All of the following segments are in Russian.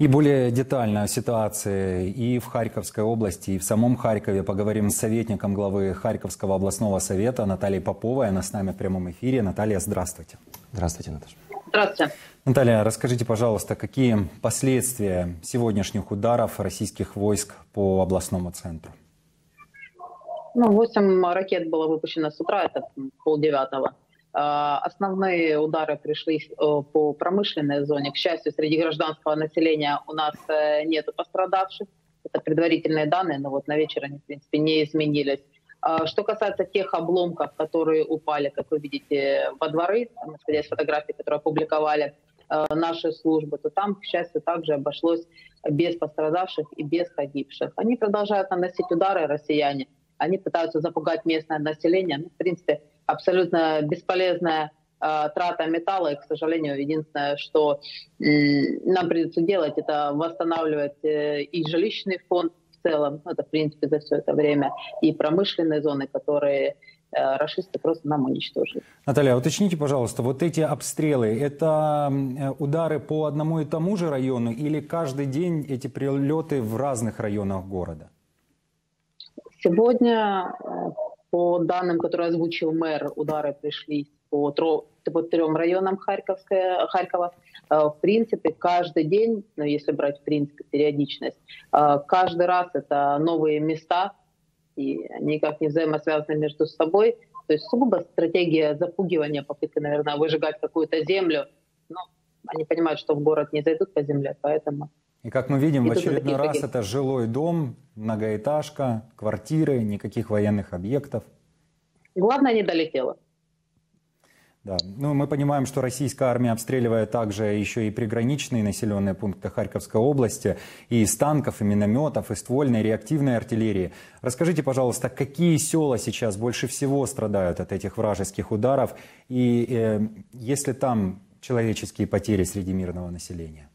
И более детально о ситуации и в Харьковской области, и в самом Харькове поговорим с советником главы Харьковского областного совета Натальей Поповой. Она с нами в прямом эфире. Наталья, здравствуйте. Здравствуйте, Наташа. Здравствуйте. Наталья, расскажите, пожалуйста, какие последствия сегодняшних ударов российских войск по областному центру? Ну, 8 ракет было выпущено с утра, это полдевятого. А, основные удары пришли э, по промышленной зоне. К счастью, среди гражданского населения у нас э, нет пострадавших. Это предварительные данные, но вот на вечер они, в принципе, не изменились. А, что касается тех обломков, которые упали, как вы видите, во дворы, исходя из фотографий, которые опубликовали э, наши службы, то там, к счастью, также обошлось без пострадавших и без погибших. Они продолжают наносить удары, россияне. Они пытаются запугать местное население. Ну, в принципе, абсолютно бесполезная э, трата металла. И, к сожалению, единственное, что нам придется делать, это восстанавливать э, и жилищный фонд в целом, это, в принципе, за все это время, и промышленные зоны, которые э, расисты просто нам уничтожили. Наталья, уточните, пожалуйста, вот эти обстрелы, это э, удары по одному и тому же району или каждый день эти прилеты в разных районах города? Сегодня по данным, которые озвучил мэр, удары пришли по, тро, трем районам Харьковская, Харькова. Э, в принципе, каждый день, ну, если брать в принципе периодичность, э, каждый раз это новые места, и они как не взаимосвязаны между собой. То есть сугубо стратегия запугивания, попытка, наверное, выжигать какую-то землю. Но они понимают, что в город не зайдут по земле, поэтому и как мы видим, в очередной раз таких. это жилой дом, многоэтажка, квартиры, никаких военных объектов. Главное, не долетело. Да. Ну, мы понимаем, что российская армия обстреливает также еще и приграничные населенные пункты Харьковской области, и из танков, и минометов, и ствольной, и реактивной артиллерии. Расскажите, пожалуйста, какие села сейчас больше всего страдают от этих вражеских ударов, и э, есть ли там человеческие потери среди мирного населения?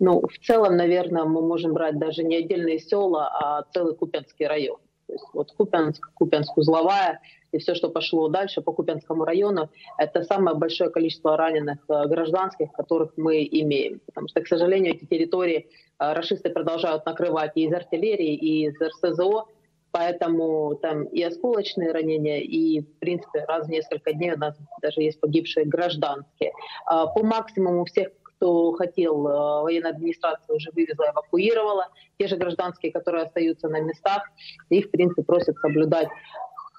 Ну, в целом, наверное, мы можем брать даже не отдельные села, а целый Купенский район. То есть вот Купенск, Купенск-Узловая и все, что пошло дальше по Купенскому району, это самое большое количество раненых э, гражданских, которых мы имеем. Потому что, к сожалению, эти территории э, расисты продолжают накрывать и из артиллерии, и из РСЗО, поэтому там и осколочные ранения, и, в принципе, раз в несколько дней у нас даже есть погибшие гражданские. А по максимуму всех кто хотел, э, военная администрация уже вывезла, эвакуировала. Те же гражданские, которые остаются на местах, их, в принципе, просят соблюдать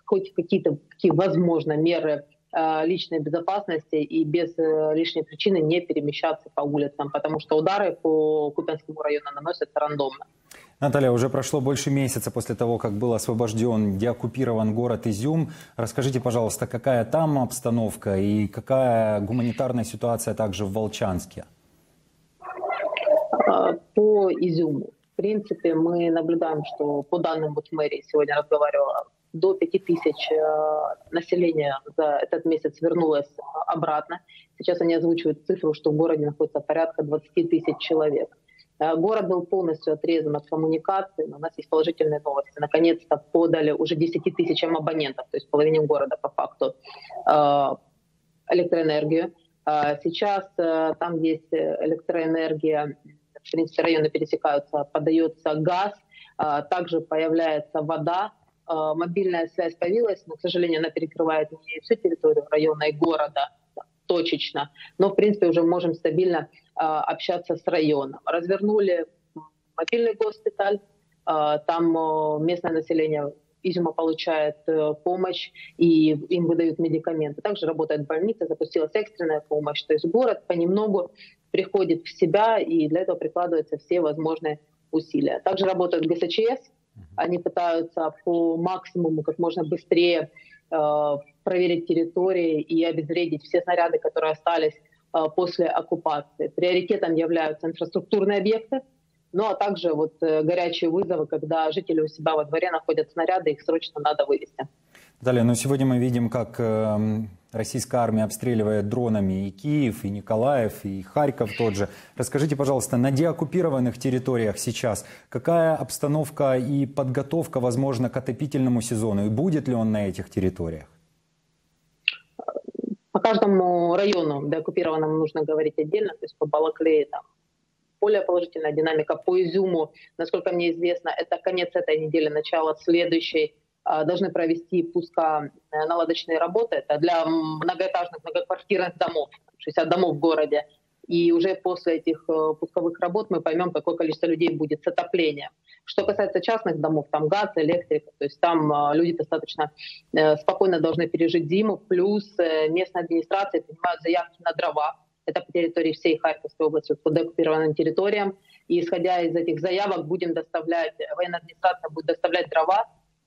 хоть какие-то, какие возможно, меры э, личной безопасности и без э, лишней причины не перемещаться по улицам, потому что удары по Купянскому району наносятся рандомно. Наталья, уже прошло больше месяца после того, как был освобожден, деоккупирован город Изюм. Расскажите, пожалуйста, какая там обстановка и какая гуманитарная ситуация также в Волчанске? А, по Изюму. В принципе, мы наблюдаем, что по данным вот мэрии, сегодня разговаривала, до 5 тысяч э, населения за этот месяц вернулось обратно. Сейчас они озвучивают цифру, что в городе находится порядка 20 тысяч человек. Э, город был полностью отрезан от коммуникации, но у нас есть положительные новости. Наконец-то подали уже 10 тысячам абонентов, то есть половине города по факту, э, электроэнергию. Э, сейчас там есть электроэнергия, в принципе, районы пересекаются, подается газ, также появляется вода, мобильная связь появилась, но, к сожалению, она перекрывает не всю территорию района и города точечно, но, в принципе, уже можем стабильно а, общаться с районом. Развернули мобильный госпиталь, а, там а, местное население Изюма получает э, помощь и им выдают медикаменты. Также работает больница, запустилась экстренная помощь. То есть город понемногу приходит в себя, и для этого прикладываются все возможные усилия. Также работают ГСЧС, они пытаются по максимуму как можно быстрее э, проверить территории и обезвредить все снаряды, которые остались Э, после оккупации. Приоритетом являются инфраструктурные объекты, ну а также вот э, горячие вызовы, когда жители у себя во дворе находят снаряды, их срочно надо вывести. Далее, но сегодня мы видим, как э, российская армия обстреливает дронами и Киев, и Николаев, и Харьков тот же. Расскажите, пожалуйста, на деоккупированных территориях сейчас какая обстановка и подготовка, возможно, к отопительному сезону? И будет ли он на этих территориях? По каждому району деоккупированному нужно говорить отдельно, то есть по Балаклее там более положительная динамика. По Изюму, насколько мне известно, это конец этой недели, начало следующей должны провести пусконаладочные работы. Это для многоэтажных, многоквартирных домов, 60 домов в городе. И уже после этих э, пусковых работ мы поймем, какое количество людей будет с отоплением. Что касается частных домов, там газ, электрика, то есть там э, люди достаточно э, спокойно должны пережить зиму, плюс местная администрация принимают заявки на дрова, это по территории всей Харьковской области, по деоккупированным территориям. И исходя из этих заявок будем доставлять, военная администрация будет доставлять дрова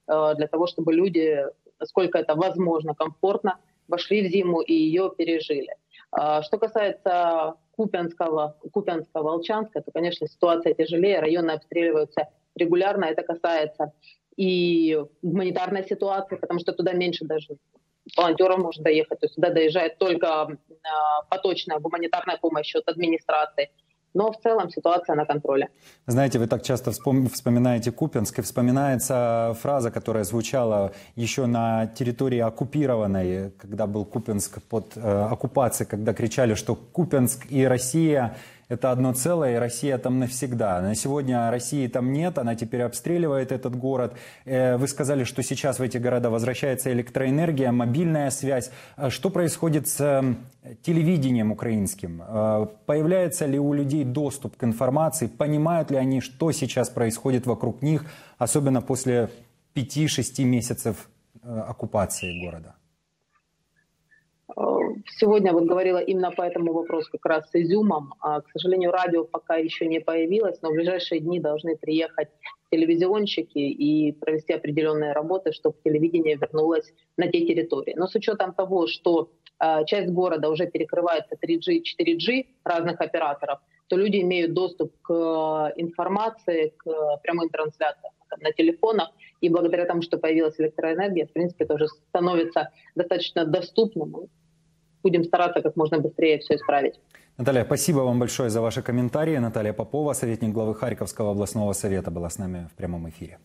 для того, чтобы люди, насколько это возможно, комфортно вошли в зиму и ее пережили. А, что касается Купянского, Купянского, Волчанска, то, конечно, ситуация тяжелее, районы обстреливаются регулярно, это касается и гуманитарной ситуации, потому что туда меньше даже волонтеров может доехать, то есть туда доезжает только а, поточная гуманитарная помощь от администрации но в целом ситуация на контроле. Знаете, вы так часто вспоминаете Купенск, и вспоминается фраза, которая звучала еще на территории оккупированной, когда был Купенск под э, оккупацией, когда кричали, что Купенск и Россия это одно целое, и Россия там навсегда. На сегодня России там нет, она теперь обстреливает этот город. Э, вы сказали, что сейчас в эти города возвращается электроэнергия, мобильная связь. А что происходит с э, телевидением украинским? Э, появляется ли у людей доступ к информации? Понимают ли они, что сейчас происходит вокруг них, особенно после 5-6 месяцев оккупации города? Сегодня вот говорила именно по этому вопросу как раз с Изюмом. А, к сожалению, радио пока еще не появилось, но в ближайшие дни должны приехать телевизионщики и провести определенные работы, чтобы телевидение вернулось на те территории. Но с учетом того, что э, часть города уже перекрывается 3G, 4G разных операторов, то люди имеют доступ к информации, к прямым трансляциям на телефонах, и благодаря тому, что появилась электроэнергия, в принципе, тоже становится достаточно доступным будем стараться как можно быстрее все исправить. Наталья, спасибо вам большое за ваши комментарии. Наталья Попова, советник главы Харьковского областного совета, была с нами в прямом эфире.